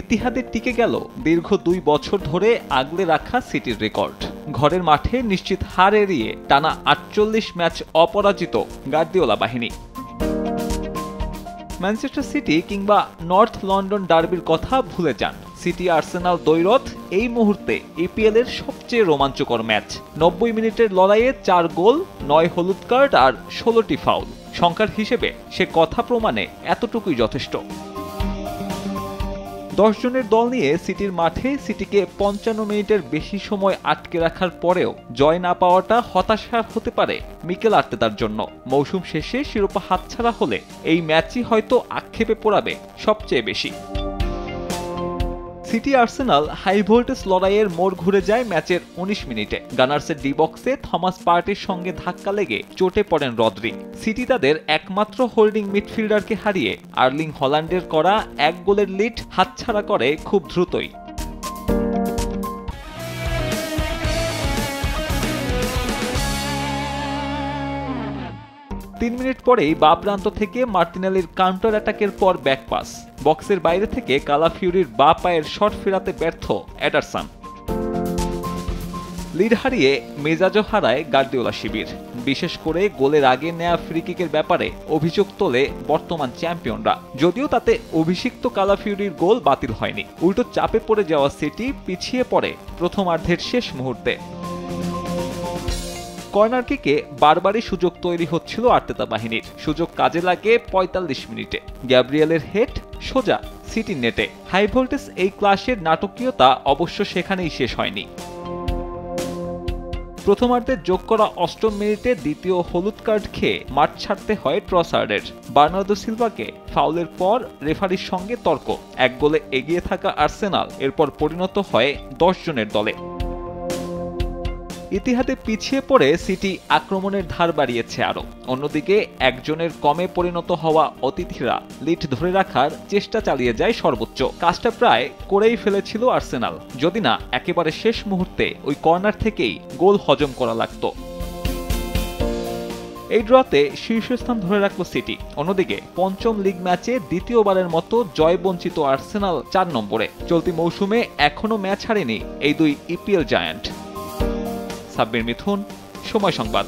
ইতিহাদে টিকে গেল দীর্ঘ দুই বছর ধরে আগলে রাখা সিটির রেকর্ড। ঘরের মাঠে নিশ্চিত হার এড়িয়ে টানা আটচল্লিশ ম্যাচ অপরাজিত গার্দিওলা বাহিনী। ম্যানচেস্টার সিটি কিংবা নর্থ লন্ডন ডার্বির কথা ভুলে যান। সিটি আর্সেনাল দ্বৈরথ এই মুহূর্তে ইপিএল এর সবচেয়ে রোমাঞ্চকর ম্যাচ। নব্বই মিনিটের লড়াইয়ে চার গোল, নয় হলুদ কার্ড আর ষোলোটি ফাউল। সংখ্যার হিসেবে সে কথা প্রমাণে এতটুকুই যথেষ্ট। দশ জনের দল নিয়ে সিটির মাঠে সিটিকে পঞ্চান্ন মিনিটের বেশি সময় আটকে রাখার পরেও জয় না পাওয়াটা হতাশার হতে পারে মিকেল আর্তেতার জন্য। মৌসুম শেষে শিরোপা হাতছাড়া হলে এই ম্যাচই হয়তো আক্ষেপে পড়াবে সবচেয়ে বেশি। সিটি আর্সেনাল হাই ভোল্টেজ লড়াইয়ের মোড় ঘুরে যায় ম্যাচের ১৯ মিনিটে। গানার্সের ডিবক্সে থমাস পার্টির সঙ্গে ধাক্কা লেগে চোটে পড়েন রদ্রি। সিটি তাদের একমাত্র হোল্ডিং মিডফিল্ডারকে হারিয়ে আর্লিং হল্যান্ডের করা এক গোলের লিড হাতছাড়া করে খুব দ্রুতই। তিন মিনিট পরেই বা প্রান্ত থেকে মার্টিনালির কাউন্টার অ্যাটাকের পর ব্যাক পাস। বক্সের বাইরে থেকে কালাফিউরির বা পায়ের শট ফেরাতে ব্যর্থ অ্যাডারসান লিড হারিয়ে মেজাজও হারায় গার্দিওলা শিবির। বিশেষ করে গোলের আগে নেয়া ফ্রিকিকের ব্যাপারে অভিযোগ তোলে বর্তমান চ্যাম্পিয়নরা। যদিও তাতে অভিষিক্ত কালাফিউরির গোল বাতিল হয়নি। উল্টো চাপে পড়ে যাওয়া সিটি পিছিয়ে পড়ে প্রথমার্ধের শেষ মুহূর্তে। কর্নার কিকে বারবারই সুযোগ তৈরি হচ্ছিল আর্তেতা বাহিনীর। সুযোগ কাজে লাগে ৪৫ মিনিটে। গ্যাব্রিয়েলের হেড সোজা সিটির নেটে। হাই ভোল্টেজ এই ক্লাসের নাটকীয়তা অবশ্য সেখানেই শেষ হয়নি। প্রথমার্ধে যোগ করা অষ্টম মিনিটে দ্বিতীয় হলুদ কার্ড খেয়ে মাঠ ছাড়তে হয় ট্রসার্ডের। বার্নার্দো সিলভাকে ফাউলের পর রেফারির সঙ্গে তর্ক। এক গোলে এগিয়ে থাকা আর্সেনাল এরপর পরিণত হয় দশ জনের দলে। ইতিহাদে পিছিয়ে পড়ে সিটি আক্রমণের ধার বাড়িয়েছে আরও। অন্যদিকে একজনের কমে পরিণত হওয়া অতিথিরা লিড ধরে রাখার চেষ্টা চালিয়ে যায় সর্বোচ্চ। কাজটা প্রায় করেই ফেলেছিল আর্সেনাল, যদি না একেবারে শেষ মুহূর্তে ওই কর্নার থেকেই গোল হজম করা লাগতো। এই ড্রতে শীর্ষস্থান ধরে রাখল সিটি। অন্যদিকে পঞ্চম লিগ ম্যাচে দ্বিতীয়বারের মতো জয় বঞ্চিত আর্সেনাল চার নম্বরে। চলতি মৌসুমে এখনও ম্যাচ হারেনি এই দুই ইপিএল জায়ান্ট। সাব্বির মিথুন সময় সংবাদ।